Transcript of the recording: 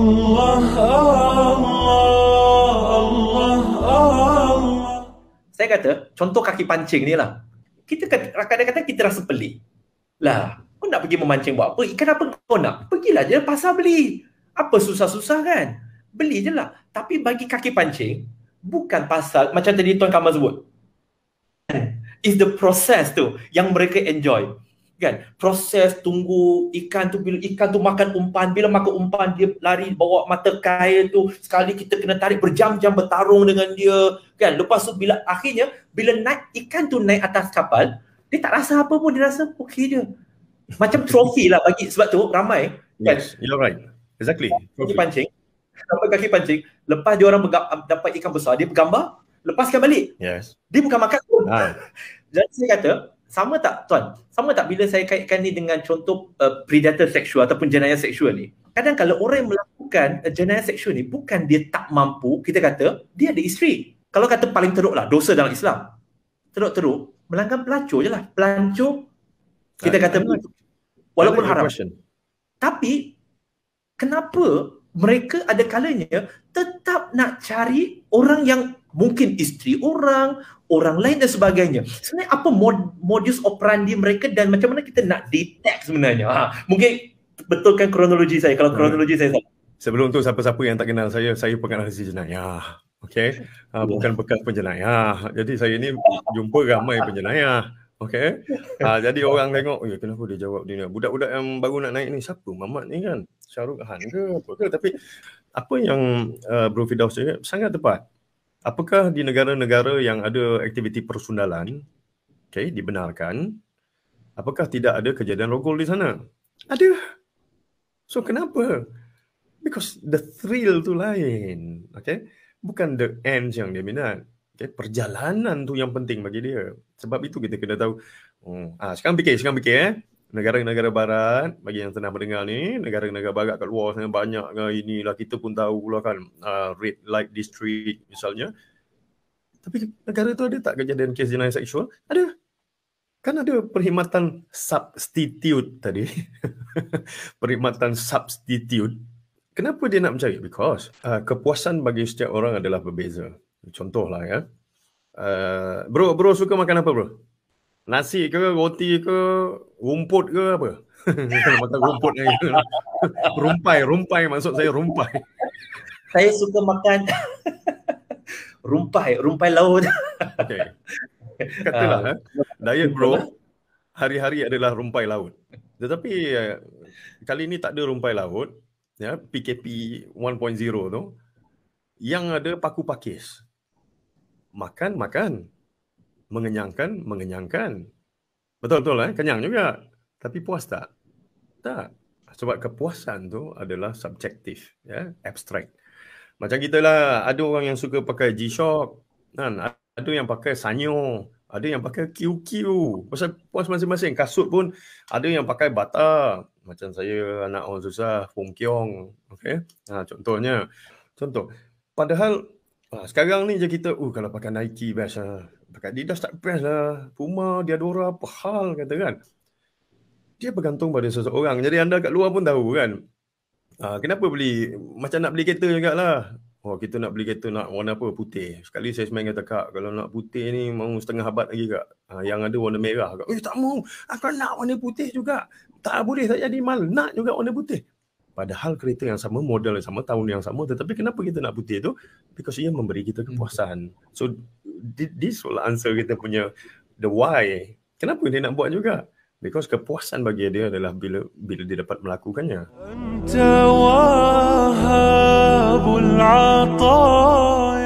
Allah Allah Allah Allah Saya kata contoh kaki pancing ni lah. Kita kadang-kadang kita rasa pelik. Lah, kau nak pergi memancing buat apa? Ikan apa kau nak? Pergilah je pasar beli. Apa susah-susah kan? Beli je lah. Tapi bagi kaki pancing, bukan pasal macam tadi Tuan Kamal sebut. Is the process tu yang mereka enjoy. Kan? Proses tunggu ikan tu bila ikan tu makan umpan, bila makan umpan dia lari bawa mata kail tu, sekali kita kena tarik berjam-jam bertarung dengan dia. Kan? Lepas tu bila akhirnya bila naik ikan tu naik atas kapal, dia tak rasa apa pun, dia rasa okey je. Macam trofi lah bagi sebab tu ramai kan Yes, you're right. Exactly. kaki pancing, sampai kaki pancing, lepas dia orang dapat ikan besar, dia bergambar, lepaskan balik. Yes. Dia bukan makan pun. Ah, Jadi saya kata, sama tak tuan? Sama tak bila saya kaitkan ni dengan contoh uh, predator seksual ataupun jenayah seksual ni? Kadang kalau orang yang melakukan uh, jenayah seksual ni bukan dia tak mampu, kita kata dia ada isteri. Kalau kata paling teruk lah dosa dalam Islam. Teruk-teruk, melanggar pelacur je lah. Pelacur, kita I- kata I like- walaupun haram. question. Tapi kenapa mereka ada kalanya tetap nak cari orang yang mungkin isteri orang, orang lain dan sebagainya. Sebenarnya apa mod, modus operandi mereka dan macam mana kita nak detect sebenarnya? Ha, mungkin betulkan kronologi saya kalau kronologi saya salah. Sebelum tu siapa-siapa yang tak kenal saya, saya pengarah si jenayah. Okay. Uh, bukan bekas penjenayah. Jadi saya ni jumpa ramai penjenayah. Okay. Uh, jadi orang tengok, eh kenapa dia jawab dia ni? Budak-budak yang baru nak naik ni siapa? Mamat ni kan? Syahrul Khan ke apa ke? Tapi apa yang uh, Bro Fidaus cakap sangat tepat. Apakah di negara-negara yang ada aktiviti persundalan, okay, dibenarkan, apakah tidak ada kejadian rogol di sana? Ada. So kenapa? Because the thrill tu lain. Okay? Bukan the end yang dia minat. Okay? Perjalanan tu yang penting bagi dia. Sebab itu kita kena tahu. Hmm. Ah, sekarang fikir, sekarang fikir eh. Negara-negara barat, bagi yang tengah mendengar ni, negara-negara barat kat luar sana banyak ke inilah kita pun tahu lah kan. Uh, red light district misalnya. Tapi negara tu ada tak kejadian kes jenayah seksual? Ada. Kan ada perkhidmatan substitute tadi. perkhidmatan substitute. Kenapa dia nak mencari? Because uh, kepuasan bagi setiap orang adalah berbeza. Contohlah ya. Uh, bro, bro suka makan apa bro? Nasi ke, roti ke, rumput ke apa? Makan rumput ni. rumpai, rumpai maksud saya rumpai. Saya suka makan rumpai, rumpai laut. Okay. Katalah eh, diet bro hari-hari adalah rumpai laut. Tetapi uh, kali ini tak ada rumpai laut, ya, PKP 1.0 tu yang ada paku pakis. Makan makan. Mengenyangkan mengenyangkan. Betul-betul eh, kenyang juga. Tapi puas tak? Tak. Sebab kepuasan tu adalah subjektif, ya, abstrak. Macam kita lah, ada orang yang suka pakai G-Shock, kan? Ada yang pakai Sanyo, ada yang pakai QQ. Pasal puas masing-masing. Kasut pun ada yang pakai Bata. Macam saya anak orang susah, Fung Kiong. Okay? Ha, contohnya. Contoh. Padahal ha, sekarang ni je kita, uh, kalau pakai Nike best lah. Pakai Adidas tak best lah. Puma, Diadora, apa hal kata kan. Dia bergantung pada seseorang. Jadi anda kat luar pun tahu kan. Uh, kenapa beli macam nak beli kereta jugalah. Oh kita nak beli kereta nak warna apa? Putih. Sekali saya semain kata kak kalau nak putih ni mau setengah abad lagi kak. Uh, yang ada warna merah kak. Eh tak mau. Aku nak warna putih juga. Tak boleh tak jadi mal. Nak juga warna putih. Padahal kereta yang sama, model yang sama, tahun yang sama. Tetapi kenapa kita nak putih itu? Because ia memberi kita kepuasan. Hmm. So this will answer kita punya the why. Kenapa dia nak buat juga? Because kepuasan bagi dia adalah bila bila dia dapat melakukannya. Antawahabul atai